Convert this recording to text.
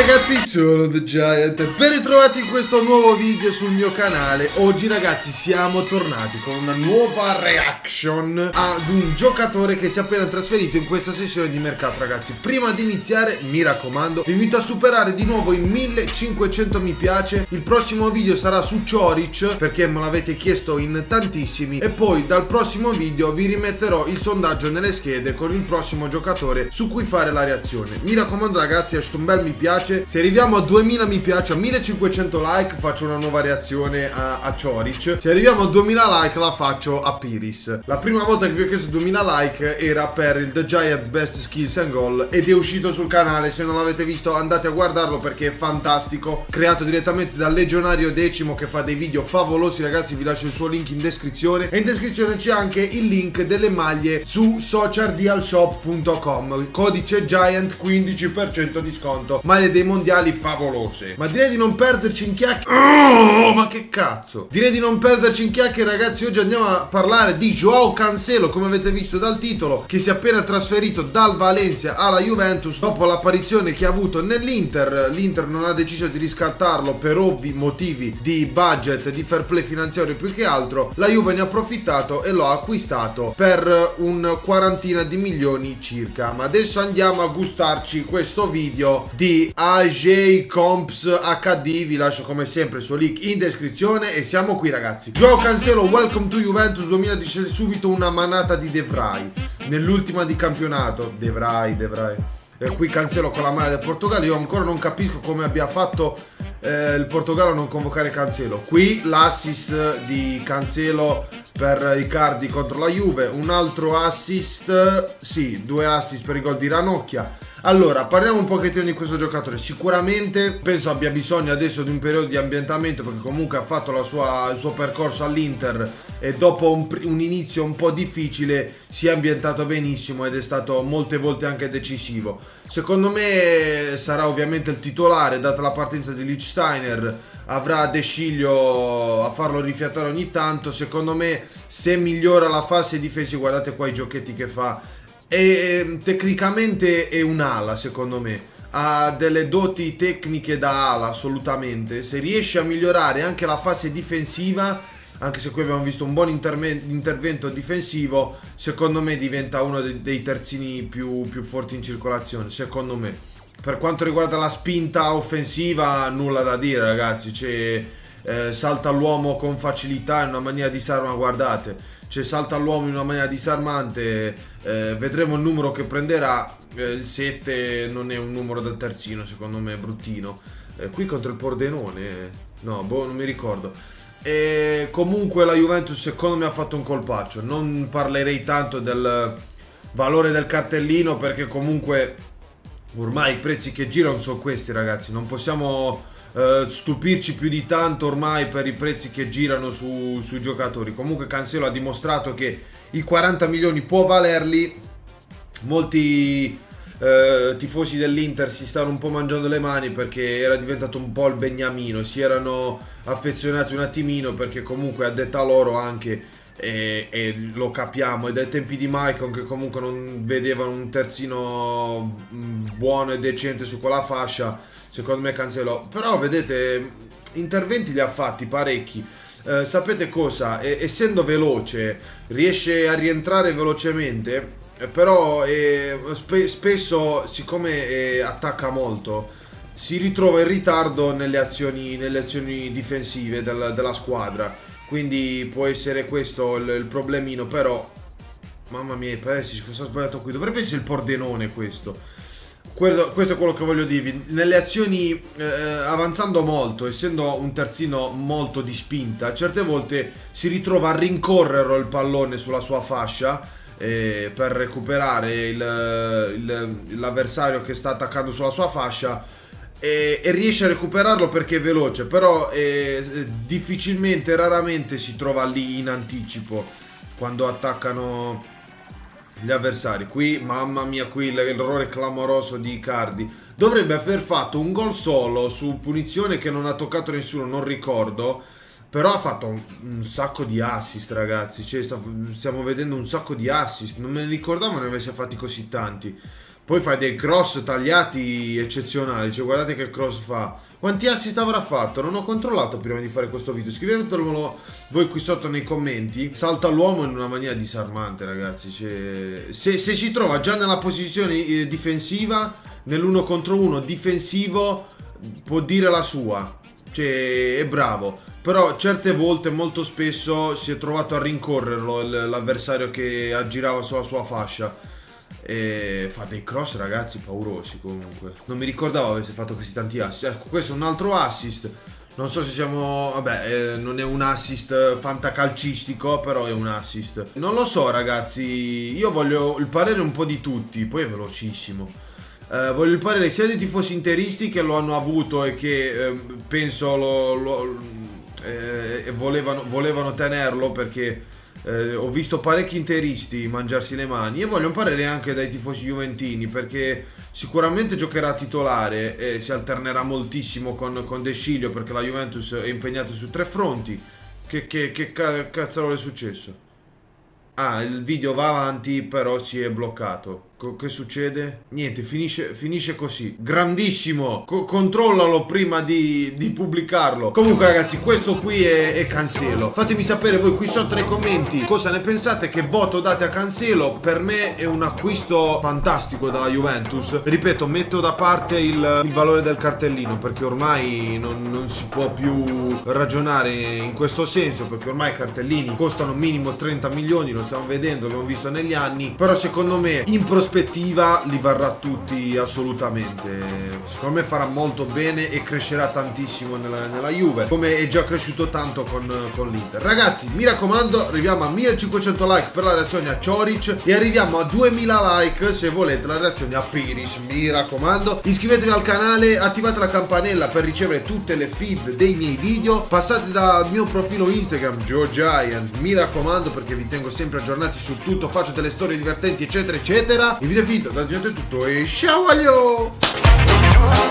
ragazzi, sono The Giant. Ben ritrovati in questo nuovo video sul mio canale. Oggi ragazzi siamo tornati con una nuova reaction Ad un giocatore che si è appena trasferito in questa sessione di mercato ragazzi. Prima di iniziare, mi raccomando, vi invito a superare di nuovo i 1500 mi piace. Il prossimo video sarà su Choric Perché me l'avete chiesto in tantissimi. E poi dal prossimo video vi rimetterò il sondaggio nelle schede Con il prossimo giocatore su cui fare la reazione. Mi raccomando ragazzi, lasciate un bel mi piace Se arriviamo a 2000 mi piace, a 1500 like faccio una nuova reazione a, a Choric Se arriviamo a 2000 like la faccio a Piris. La prima volta che vi ho chiesto 2000 like era per il The Giant Best Skills and Goal Ed è uscito sul canale, se non l'avete visto andate a guardarlo perché è fantastico. Creato direttamente dal Legionario Decimo che fa dei video favolosi ragazzi Vi lascio il suo link in descrizione. E in descrizione c'è anche il link delle maglie su socialdealshop.com Codice Giant 15% di sconto. Maglie dei mondiali favolose. Ma direi di non perderci in chiacchiere. Oh, ma che cazzo! Direi di non perderci in chiacchiere, ragazzi. Oggi andiamo a parlare di Joao Cancelo, come avete visto dal titolo, che si è appena trasferito dal Valencia alla Juventus dopo l'apparizione che ha avuto nell'Inter. L'Inter non ha deciso di riscattarlo per ovvi motivi di budget, di fair play finanziario più che altro. La Juve ne ha approfittato e lo ha acquistato per un quarantina di milioni circa. Ma adesso andiamo a gustarci questo video di AJ Comps HD vi lascio come sempre il suo link in descrizione e siamo qui ragazzi. Joao Cancelo welcome to Juventus 2017 subito una manata di De Vrij. Nell'ultima di campionato De Vrij, De Vrij. E qui Cancelo con la maglia del Portogallo. Io ancora non capisco come abbia fatto eh, il Portogallo a non convocare Cancelo qui l'assist di Cancelo per Icardi contro la Juve un altro assist sì due assist per i gol di Ranocchia allora, parliamo un pochettino di questo giocatore. Sicuramente penso abbia bisogno adesso di un periodo di ambientamento perché comunque ha fatto sua, il suo percorso all'Inter e dopo un, un, inizio un po' difficile si è ambientato benissimo ed è stato molte volte anche decisivo. Secondo me sarà ovviamente il titolare, data la partenza di Lichsteiner, avrà De Sciglio a farlo rifiatare ogni tanto. Secondo me se migliora la fase difensiva, guardate qua i giochetti che fa. E ehm, tecnicamente è un'ala secondo me. Ha delle doti tecniche da ala assolutamente. Se riesce a migliorare anche la fase difensiva anche se qui abbiamo visto un buon intervento difensivo secondo me diventa uno dei terzini più, più forti in circolazione secondo me per quanto riguarda la spinta offensiva nulla da dire ragazzi. C'è eh, salta l'uomo con facilità in una maniera disarmante guardate. Cioè salta l'uomo in una maniera disarmante eh, vedremo il numero che prenderà. Eh, il 7 non è un numero da terzino secondo me è bruttino. Eh, qui contro il Pordenone? No boh non mi ricordo. E comunque la Juventus secondo me ha fatto un colpaccio. Non parlerei tanto del valore del cartellino perché comunque ormai i prezzi che girano sono questi ragazzi non possiamo uh, stupirci più di tanto ormai per i prezzi che girano su, sui giocatori. Comunque Cancelo ha dimostrato che i 40 milioni può valerli. Molti uh, tifosi dell'Inter si stanno un po' mangiando le mani perché era diventato un po' il beniamino. Si erano affezionati un attimino perché comunque a detta loro anche e, e, lo capiamo è dai tempi di Maicon che comunque non vedevano un terzino mm, buono e decente su quella fascia secondo me cancellò. Però vedete, interventi li ha fatti parecchi. Eh, sapete cosa? E, essendo veloce, riesce a rientrare velocemente, eh, però eh, spe spesso, siccome eh, attacca molto, si ritrova in ritardo nelle azioni, nelle azioni difensive del, della squadra. Quindi può essere questo il, il problemino, però... Mamma mia, Perisic, cosa ha sbagliato qui? Dovrebbe essere il Pordenone questo. Quello, questo è quello che voglio dirvi. Nelle azioni, eh, avanzando molto, essendo un terzino molto di spinta, certe volte si ritrova a rincorrere il pallone sulla sua fascia eh, per recuperare l'avversario che sta attaccando sulla sua fascia e, e, riesce a recuperarlo perché è veloce, però eh, difficilmente, raramente si trova lì in anticipo quando attaccano gli avversari. Qui, mamma mia, qui l'errore clamoroso di Icardi. Dovrebbe aver fatto un gol solo su punizione che non ha toccato nessuno, non ricordo. Però ha fatto un, un sacco di assist, ragazzi. Cioè, sta, stiamo vedendo un sacco di assist. Non me ne ricordavo ne avesse fatti così tanti. Poi fa dei cross tagliati eccezionali, cioè guardate che cross fa. Quanti assist avrà fatto? Non ho controllato prima di fare questo video. Scrivetemelo voi qui sotto nei commenti. Salta l'uomo in una maniera disarmante, ragazzi. Cioè, se, se, si trova già nella posizione eh, difensiva, nell'uno contro uno difensivo, può dire la sua. Cioè, è bravo. Però certe volte, molto spesso, si è trovato a rincorrerlo l'avversario che aggirava sulla sua fascia. E fa dei cross ragazzi paurosi comunque. Non mi ricordavo avesse fatto così tanti assist. Ecco, questo è un altro assist. Non so se siamo... Vabbè, eh, non è un assist fantacalcistico, però è un assist. Non lo so ragazzi, io voglio il parere un po' di tutti, poi è velocissimo. Eh, voglio il parere sia dei tifosi interisti che lo hanno avuto e che eh, penso lo, lo eh, volevano, volevano tenerlo perché eh, ho visto parecchi interisti mangiarsi le mani e voglio un parere anche dai tifosi juventini perché sicuramente giocherà titolare e si alternerà moltissimo con, con De Sciglio perché la Juventus è impegnata su tre fronti. Che, che, che cazzo è successo? Ah, il video va avanti però si è bloccato che succede? Niente, finisce, finisce così. Grandissimo! Co controllalo prima di, di, pubblicarlo. Comunque ragazzi, questo qui è, è, Cancelo. Fatemi sapere voi qui sotto nei commenti cosa ne pensate, che voto date a Cancelo. Per me è un acquisto fantastico dalla Juventus. Ripeto, metto da parte il, il valore del cartellino perché ormai non, non si può più ragionare in questo senso perché ormai i cartellini costano minimo 30 milioni, lo stiamo vedendo, l'abbiamo visto negli anni. Però secondo me in prospettiva prospettiva li varrà tutti assolutamente. Secondo me farà molto bene e crescerà tantissimo nella, nella Juve, come è già cresciuto tanto con, con l'Inter. Ragazzi, mi raccomando, arriviamo a 1500 like per la reazione a Cioric e arriviamo a 2000 like se volete la reazione a Piris. Mi raccomando, iscrivetevi al canale, attivate la campanella per ricevere tutte le feed dei miei video, passate dal mio profilo Instagram Joe Giant, mi raccomando perché vi tengo sempre aggiornati su tutto, faccio delle storie divertenti eccetera eccetera il video è finito, da gente è tutto e ciao aglio!